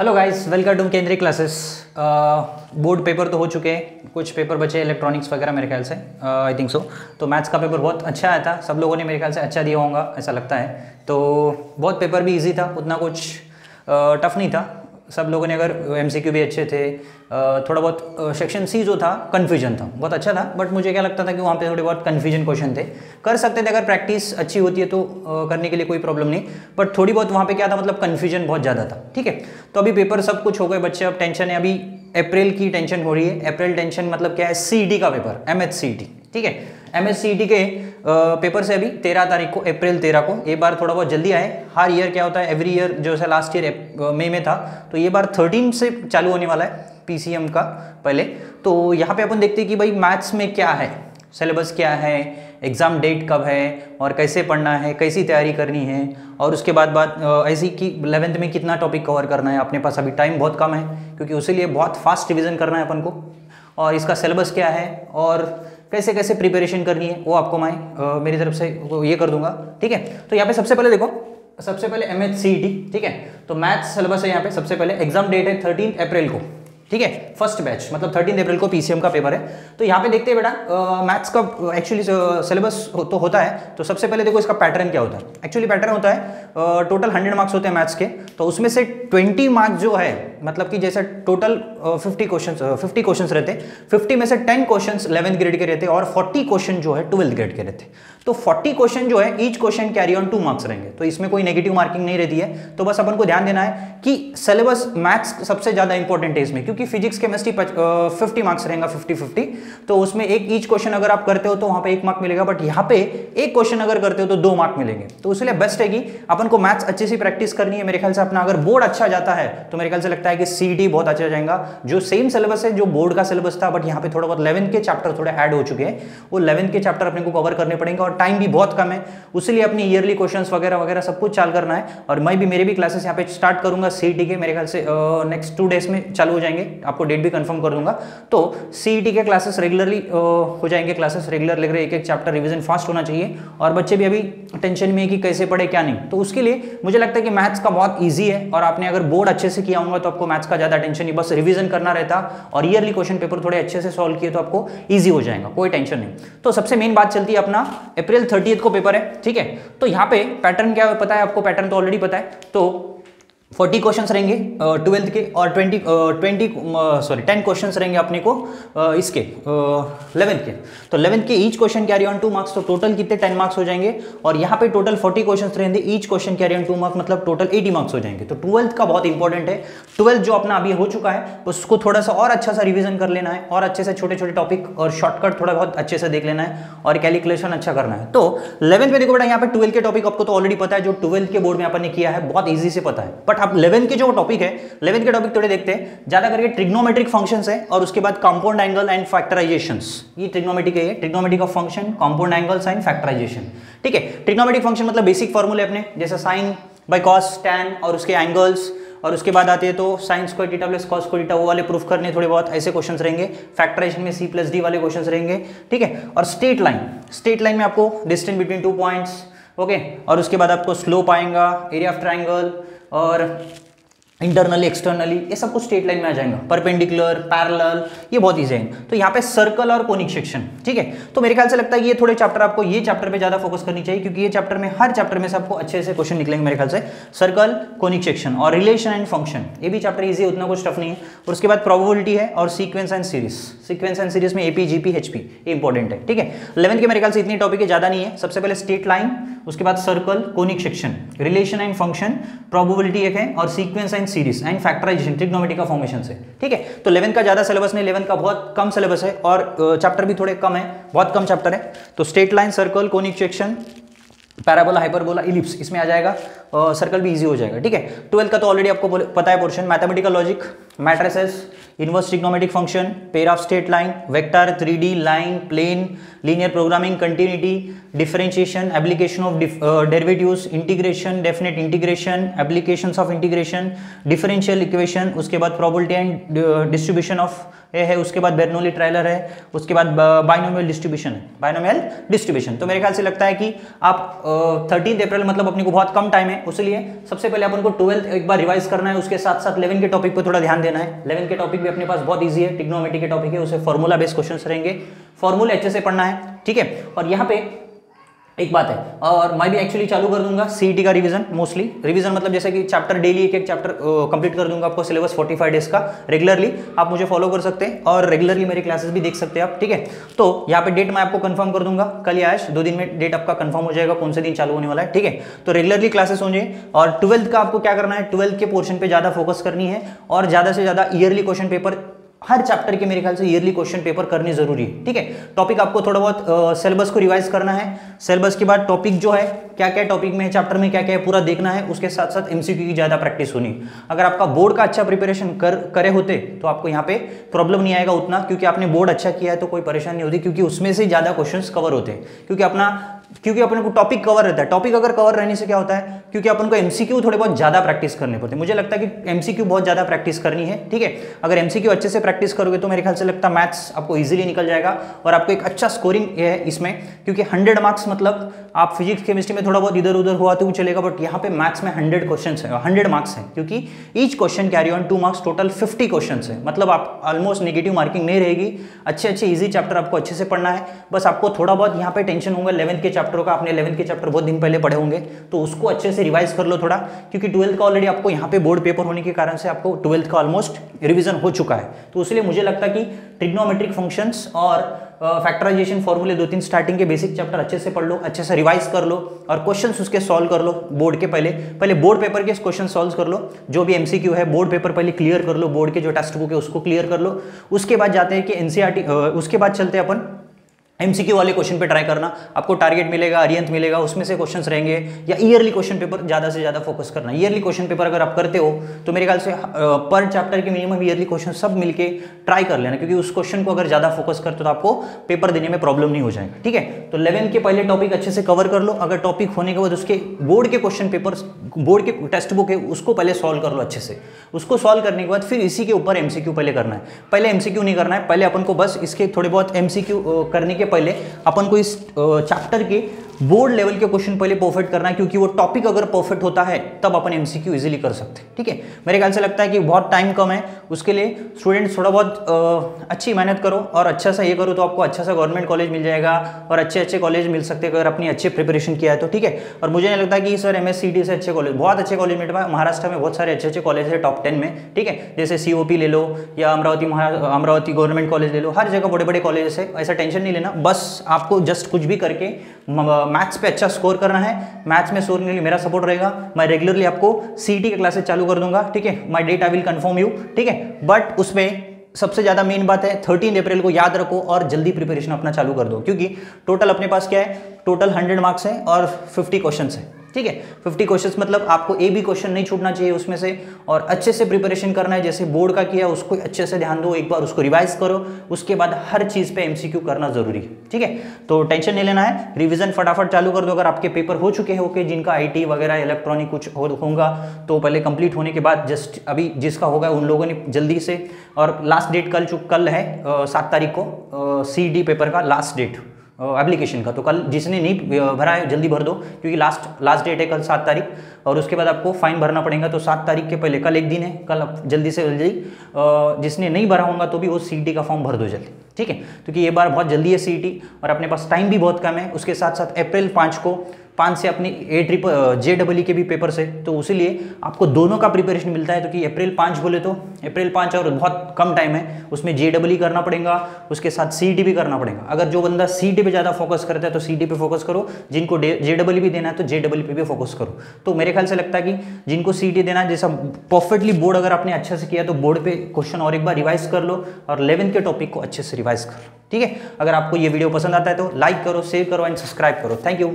Hello guys welcome to Kendriya classes board paper तो हो चुके हैं। कुछ पेपर बचे इलेक्ट्रॉनिक्स वगैरह मेरे ख्याल से। आई थिंक सो तो मैथ्स का पेपर बहुत अच्छा आया था। सब लोगों ने मेरे ख्याल से अच्छा दिया होगा, ऐसा लगता है। तो बहुत पेपर भी इजी था, उतना कुछ टफ नहीं था। सब लोगों ने अगर एमसीक्यू भी अच्छे थे थोड़ा बहुत सेक्शन सी जो था कन्फ्यूज़न था, बहुत अच्छा था बट मुझे क्या लगता था कि वहाँ पे थोड़े बहुत कन्फ्यूज़न क्वेश्चन थे। कर सकते थे, अगर प्रैक्टिस अच्छी होती है तो करने के लिए कोई प्रॉब्लम नहीं बट थोड़ी बहुत वहाँ पे क्या था मतलब कन्फ्यूज़न बहुत ज़्यादा था, ठीक है? तो अभी पेपर सब कुछ हो गए, बच्चे अब टेंशन है, अभी अप्रैल की टेंशन हो रही है। अप्रैल टेंशन मतलब क्या है? सी का पेपर एम ठीक है? एम के पेपर से अभी तेरह तारीख को अप्रैल तेरह को, ये बार थोड़ा बहुत जल्दी आए। हर ईयर क्या होता है एवरी ईयर जो है लास्ट ईयर मई में था तो ये बार थर्टीन से चालू होने वाला है पीसीएम का पहले। तो यहाँ पे अपन देखते हैं कि भाई मैथ्स में क्या है सिलेबस क्या है एग्ज़ाम डेट कब है, और कैसे पढ़ना है, कैसी तैयारी करनी है, और उसके बाद बात ऐसी कि इलेवेंथ में कितना टॉपिक कवर करना है, अपने पास अभी टाइम बहुत कम है, क्योंकि उसी लिए बहुत फास्ट रिविज़न करना है अपन को। और इसका सिलेबस क्या है, और कैसे कैसे प्रिपरेशन करनी है, वो आपको मैं मेरी तरफ़ से ये कर दूँगा, ठीक है? तो यहाँ पे सबसे पहले देखो, सबसे पहले एम एच सी टी ठीक है? तो मैथ्स सिलेबस है यहाँ पे सबसे पहले एग्ज़ाम डेट है थर्टीन अप्रैल को, ठीक है? फ़र्स्ट बैच मतलब थर्टीन अप्रैल को पीसीएम का पेपर है। तो यहाँ पे देखते हैं बेटा मैथ्स का एक्चुअली सिलेबस तो होता है। तो सबसे पहले देखो इसका पैटर्न क्या होता है? एक्चुअली पैटर्न होता है टोटल हंड्रेड मार्क्स होते हैं मैथ्स के तो उसमें से ट्वेंटी मार्क्स जो है मतलब कि जैसे total fifty question fifty question रहते फिफ्टी में से टेन क्वेश्चन इलेवंथ ग्रेड के रहते और फोर्टी क्वेश्चन जो है ट्वेल्थ ग्रेड के रहते तो 40 क्वेश्चन जो है each question carry on two marks रहेंगे। तो इसमें कोई नेगेटिव मार्किंग नहीं रहती है। तो बस अपन को ध्यान देना है कि सिलेबस मैथ्स सबसे ज़्यादा इंपॉर्टेंट है इसमें, क्योंकि फिजिक्स केमिस्ट्री फिफ्टी मार्क्स रहेगा फिफ्टी फिफ्टी तो उसमें एक ईच क्वेश्चन अगर आप करते हो तो वहाँ पर एक मार्क मिलेगा बट यहाँ पे एक क्वेश्चन अगर करते हो तो दो मार्क मिलेंगे। तो इसलिए बेस्ट है कि अपन को मैथ्स अच्छे से प्रैक्टिस करनी है, मेरे ख्याल से अपना अगर बोर्ड अच्छा जाता है तो मेरे ख्याल से लगता है कि सी बहुत अच्छा जाएगा। जो सेम सिलेबस है, जो बोर्ड का सिलेबस था बट यहाँ पे थोड़ा बहुत इलेवन के चैप्टर थोड़े ऐड हो चुके हैं, वो इलेवन के चैप्टर अपने को कवर करने पड़ेंगे और टाइम भी बहुत कम है। उसीलिए अपनी ईयरली क्वेश्चंस वगैरह वगैरह सब कुछ चाल करना है और मैं भी, मेरे भी क्लासेस यहाँ पे स्टार्ट करूँगा सी के, मेरे ख्याल से नेक्स्ट टू डेज़ में चालू हो जाएँगे। आपको डेट भी कंफर्म कर दूँगा। तो सी के क्लासेस रेगुलरली हो जाएँगे क्लासेस रेगुलर लग रहे एक एक चैप्टर रिविजन फास्ट होना चाहिए। और बच्चे भी अभी टेंशन में कि कैसे पढ़े, क्या नहीं। तो उसके लिए मुझे लगता है कि मैथ्स का बहुत ईजी है और आपने अगर बोर्ड अच्छे से किया होगा तो आपको मैथ्स का ज़्यादा टेंशन नहीं, बस रिविजन करना रहता और ईयरली क्वेश्चन पेपर थोड़े अच्छे से सॉल्व किए तो आपको ईजी हो जाएगा, कोई टेंशन नहीं। तो सबसे मेन बात चलती है अपना अप्रैल थर्टी को पेपर है, ठीक है? तो यहाँ पे पैटर्न क्या पता है आपको पैटर्न तो ऑलरेडी पता है। तो फोर्टी क्वेश्चन रहेंगे ट्वेल्थ के और twenty twenty sorry ten question रहेंगे अपने को uh, इसके इलेवेंथ uh, के। तो इलेवेंथ के each question carry on two marks तो टोटल कितने टेन मार्क्स हो जाएँगे? और यहाँ पे टोटल फोर्टी क्वेश्चन रहेंगे each question carry on two marks मतलब टोटल एटी मार्क्स हो जाएँगे। तो ट्वेल्थ का बहुत इंपॉर्टेंट है। ट्वेल्थ जो अपना अभी हो चुका है उसको थोड़ा सा और अच्छा सा रिविजन कर लेना है और अच्छे से छोटे छोटे टॉपिक और शॉर्टकट थोड़ा बहुत अच्छे से देख लेना है और कैलकुलेशन अच्छा करना है। तो इलेवंथ में देखो बेटा यहाँ पे ट्वेल्थ के टॉपिक आपको तो ऑलरेडी पता है जो ट्वेल्थ के बोर्ड में अपन ने किया है बहुत ईजी से पता है। बट आप इलेवन के जो टॉपिक है इलेवन के टॉपिक थोड़े देखते हैं। ज़्यादा करके ट्रिग्नोमेट्रिक फ़ंक्शन है और उसके बाद कंपाउंड एंगल एंड फैक्टराइजेशन ये ट्रिग्नोमेट्रिक है trigonometric of function compound angles and factorization ठीक है? ट्रिग्नोमेट्रिक फ़ंक्शन मतलब बेसिक फॉर्मूले अपने। जैसे साइन बाई कॉस टैन और उसके एंगल्स और उसके बाद आते हैं तो साइंस को टीटा प्लस कॉस को टीटा वो वाले प्रूफ करने थोड़े बहुत ऐसे क्वेश्चंस रहेंगे। फैक्टराइजेशन में सी प्लस डी वाले क्वेश्चंस रहेंगे। ठीक है? और स्ट्रेट लाइन स्ट्रेट लाइन में आपको distance between two points okay और उसके बाद आपको स्लोप आएगा एरिया ऑफ़ ट्राइंगल और इंटरनली एक्सटर्नली ये सब कुछ स्टेट लाइन में आ जाएगा। परपेंडिकुलर पैरेलल ये बहुत ईजी है। तो यहाँ पे सर्कल और कोनिक सेक्शन ठीक है? तो मेरे ख्याल से लगता है ये थोड़े चैप्टर आपको ये चैप्टर पे ज़्यादा फोकस करनी चाहिए, क्योंकि ये चैप्टर में, हर चैप्टर में से आपको अच्छे से क्वेश्चन निकलेंगे मेरे ख्याल से। सर्कल कोनिक सेक्शन और रिलेशन एंड फ़ंक्शन ये भी चैप्टर ईजी उतना कुछ टफ नहीं है। और उसके बाद प्रोबेबिलिटी है और sequence and series sequence and series में एपी जीपी एचपी ये इंपॉर्टेंट है, ठीक है? इलेवंथ के मेरे ख्याल से इतनी टॉपिक है, ज़्यादा नहीं है। सबसे पहले स्टेट लाइन उसके बाद circle conic section relation and function probability एक है और sequence and series and factorization trigonometry का फॉर्मेशन से। ठीक है? तो इलेवन का ज़्यादा सिलेबस नहीं इलेवन का बहुत कम सिलेबस है और चैप्टर भी थोड़े कम है बहुत कम चैप्टर है। तो straight line circle conic section parabola hyperbola ellipse इसमें आ जाएगा सर्कल भी इजी हो जाएगा। ठीक है? ट्वेल्थ का तो ऑलरेडी आपको पता है portion mathematical logic matrices, inverse trigonometric function pair of straight line vector three D line plane linear programming continuity differentiation application of derivatives integration definite integration application of integration differential equation उसके बाद probability and distribution of a है, उसके बाद Bernoulli ट्रायलर है, उसके बाद binomial distribution है binomial distribution तो मेरे ख्याल से लगता है कि आप थर्टीन अप्रैल मतलब अपने को बहुत कम टाइम है उसलिए सबसे पहले अपन को ट्वेल्थ एक बार रिवाइज करना है, उसके साथ साथ इलेवन के टॉपिक पर थोड़ा ध्यान देना है। इलेवन के टॉपिक भी अपने पास बहुत ईजी है टिग्नोमेट्री के टॉपिक है, उसे फॉर्मूला बेस्ड क्वेश्चन रहेंगे फॉर्मूले अच्छे से पढ़ना है, ठीक है? और यहाँ पे एक बात है, और मैं भी एक्चुअली चालू कर दूँगा सीईटी का रिवीजन मोस्टली रिवीजन मतलब जैसे कि चैप्टर डेली एक एक चैप्टर कंप्लीट कर दूँगा आपको सिलेबस 45 डेज़ का रेगुलरली आप मुझे फॉलो कर सकते हैं और रेगुलरली मेरी क्लासेस भी देख सकते हैं आप, ठीक है? तो यहाँ पे डेट मैं आपको कंफर्म कर दूँगा कल या दो दिन में डेट आपका कंफर्म हो जाएगा कौन से दिन चालू होने वाला है, ठीक है? तो रेगुलरली क्लासेस होंगे और ट्वेल्थ का आपको क्या करना है ट्वेल्थ के पोर्शन पर ज़्यादा फोकस करनी है और ज़्यादा से ज़्यादा ईयरली क्वेश्चन पेपर हर चैप्टर के मेरे ख्याल से ईयरली क्वेश्चन पेपर करने ज़रूरी है, ठीक है? टॉपिक आपको थोड़ा बहुत सिलेबस को रिवाइज करना है। सिलेबस के बाद टॉपिक जो है क्या क्या टॉपिक में चैप्टर में क्या क्या है, पूरा देखना है, उसके साथ साथ एमसीक्यू की ज़्यादा प्रैक्टिस होनी अगर आपका बोर्ड का अच्छा प्रिपरेशन कर, करे होते तो आपको यहाँ पे प्रॉब्लम नहीं आएगा उतना, क्योंकि आपने बोर्ड अच्छा किया है तो कोई परेशानी नहीं होती, क्योंकि उसमें से ज़्यादा क्वेश्चन कवर होते हैं। क्योंकि अपना क्योंकि अपन को टॉपिक कवर रहता है। टॉपिक अगर कवर रहने से क्या होता है? क्योंकि अपन को एमसीक्यू थोड़े बहुत ज़्यादा प्रैक्टिस करने पड़ते हैं। मुझे लगता है कि एमसीक्यू बहुत ज़्यादा प्रैक्टिस करनी है, ठीक है? अगर एमसीक्यू अच्छे से प्रैक्टिस करोगे तो मेरे ख्याल से लगता है मैथ्स आपको ईजिली निकल जाएगा और आपको एक अच्छा स्कोरिंग है इसमें, क्योंकि हंड्रेड मार्क्स मतलब आप फिजिक्स केमिस्ट्री में थोड़ा बहुत इधर उधर हुआ तो चलेगा बट यहाँ पे मैथ्स में हंड्रेड क्वेश्चन है हंड्रेड मार्क्स है, क्योंकि each question carry on two marks total fifty question है। मतलब आप ऑलमोस्ट नेगेटिव मार्किंग नहीं रहेगी। अच्छे अच्छे ईजी चैप्टर आपको अच्छे से पढ़ना है। बस आपको थोड़ा बहुत यहाँ पे टेंशन होगा इलेवंथ के चैप्टर का, आपने इलेवंथ के चैप्टर बहुत दिन पहले पढ़े होंगे तो उसको अच्छे से रिवाइज कर लो थोड़ा, क्योंकि ट्वेल्थ का ऑलरेडी आपको यहाँ पे बोर्ड पेपर होने के कारण से आपको ट्वेल्थ का ऑलमोस्ट रिविजन हो चुका है। तो इसलिए मुझे लगता है कि ट्रिग्नोमेट्रिक फ़ंक्शंस और फैक्टराइजेशन फॉर्मूले दो तीन स्टार्टिंग के बेसिक चैप्टर अच्छे से पढ़ लो, अच्छे से रिवाइज कर लो और क्वेश्चन उसके सॉल्व कर लो बोर्ड के पहले। पहले बोर्ड पेपर के क्वेश्चन सॉल्व कर लो, जो भी एमसीक्यू है बोर्ड पेपर पहले क्लियर कर लो बोर्ड के जो टेक्स्ट बुक है उसको क्लियर कर लो। उसके बाद जाते हैं कि एनसीआरटी उसके बाद चलते हैं अपन एमसीक्यू वाले क्वेश्चन पे ट्राई करना। आपको टारगेट मिलेगा अरियंत मिलेगा, उसमें से क्वेश्चंस रहेंगे, या ईयरली क्वेश्चन पेपर ज़्यादा से ज़्यादा फोकस करना। ईयरली क्वेश्चन पेपर अगर आप करते हो तो मेरे ख्याल से पर चैप्टर के मिनिमम ईयरली क्वेश्चन सब मिलके ट्राई कर लेना, क्योंकि उस क्वेश्चन को अगर ज़्यादा फोकस करते हो तो आपको पेपर देने में प्रॉब्लम नहीं हो जाएगा, ठीक है? तो इलेवन के पहले टॉपिक अच्छे से कवर कर लो। अगर टॉपिक होने के बाद उसके बोर्ड के क्वेश्चन पेपर बोर्ड के टेक्स्ट बुक है उसको पहले सॉल्व कर लो अच्छे से। उसको सॉल्व करने के बाद फिर इसी के ऊपर एमसीक्यू पहले करना है। पहले एमसीक्यू नहीं करना है, पहले अपन को बस इसके थोड़े बहुत एमसीक्यू करने के पहले अपन अपन को इस चैप्टर के बोर्ड लेवल के क्वेश्चन पहले परफेक्ट करना है क्योंकि वो टॉपिक अगर परफेक्ट होता है तब अपन एमसीक्यू इजीली कर सकते हैं। ठीक है? मेरे ख्याल से लगता है कि बहुत टाइम कम है। उसके लिए स्टूडेंट्स थोड़ा बहुत आ, अच्छी मेहनत करो और अच्छा सा ये करो तो आपको अच्छा सा गवर्नमेंट कॉलेज मिल जाएगा और अच्छे अच्छे कॉलेज मिल सकते हैं अगर अपनी अच्छी प्रिपरेशन किया है तो। ठीक है? और मुझे नहीं लगता कि सर एम से अच्छे कॉलेज बहुत अच्छे कॉलेज मिल पाए महाराष्ट्र में बहुत सारे अच्छे अच्छे कॉलेज है टॉप टेन में। ठीक है? जैसे सीओपी ले लो या अमरावती अमरावती गवर्नमेंट कॉलेज ले लो। हर जगह बड़े बड़े कॉलेज है ऐसा टेंशन नहीं लेना। बस आपको जस्ट कुछ भी करके मैथ्स पे अच्छा स्कोर करना है। मैथ्स में स्कोर के लिए मेरा सपोर्ट रहेगा। मैं रेगुलरली आपको सीटी के क्लासेस चालू कर दूँगा, ठीक है? My date I will confirm you ठीक है? बट उसमें सबसे ज़्यादा मेन बात है थर्टीन अप्रैल को याद रखो और जल्दी प्रिपरेशन अपना चालू कर दो। क्योंकि टोटल अपने पास क्या है? टोटल हंड्रेड मार्क्स हैं और फिफ्टी क्वेश्चन है। ठीक है? फिफ्टी क्वेश्चन मतलब आपको ए भी क्वेश्चन नहीं छूटना चाहिए उसमें से और अच्छे से प्रिपरेशन करना है जैसे बोर्ड का किया उसको अच्छे से ध्यान दो एक बार उसको रिवाइज करो उसके बाद हर चीज़ पे एमसीक्यू करना ज़रूरी है ठीक है? तो टेंशन नहीं लेना है रिविजन फटाफट चालू कर दो अगर आपके पेपर हो चुके हैं ओके जिनका आईटी वगैरह इलेक्ट्रॉनिक कुछ हो, होगा तो पहले कंप्लीट होने के बाद जस्ट अभी जिसका होगा उन लोगों ने जल्दी से और लास्ट डेट कल चुक कल है सात तारीख को सीडी पेपर का लास्ट डेट एप्लीकेशन का। तो कल जिसने नहीं भरा है, जल्दी भर दो, क्योंकि लास्ट लास्ट डेट है कल सात तारीख, और उसके बाद आपको फाइन भरना पड़ेगा। तो सात तारीख के पहले, कल एक दिन है, कल आप जल्दी से जल्दी जिसने नहीं भरा होगा तो भी वो सी का फॉर्म भर दो जल्दी, ठीक है? क्योंकि ये बार बहुत जल्दी है सी और अपने पास टाइम भी बहुत कम है। उसके साथ साथ अप्रैल पाँच को पाँच से अपनी ए ट्रिपल जे डबल के भी पेपर से तो उसीलिए आपको दोनों का प्रिपरेशन मिलता है तो कि अप्रैल पाँच बोले तो। अप्रैल पाँच और बहुत कम टाइम है, उसमें जे डबल करना पड़ेगा, उसके साथ सी भी करना पड़ेगा। अगर जो बंदा सीटी पे ज़्यादा फोकस करता है तो सी पे फोकस करो, जिनको जे डबल भी देना है तो जे डबल पे भी फोकस करो। तो मेरे ख्याल से लगता है कि जिनको सी देना है, जैसा परफेक्टली बोर्ड अगर आपने अच्छे से किया तो बोर्ड पे क्वेश्चन और एक बार रिवाइज कर लो, और इलेवेंथ के टॉपिक को अच्छे से रिवाइज कर लो। ठीक है? अगर आपको ये वीडियो पसंद आता है तो लाइक करो शेयर करो एंड सब्सक्राइब करो। Thank you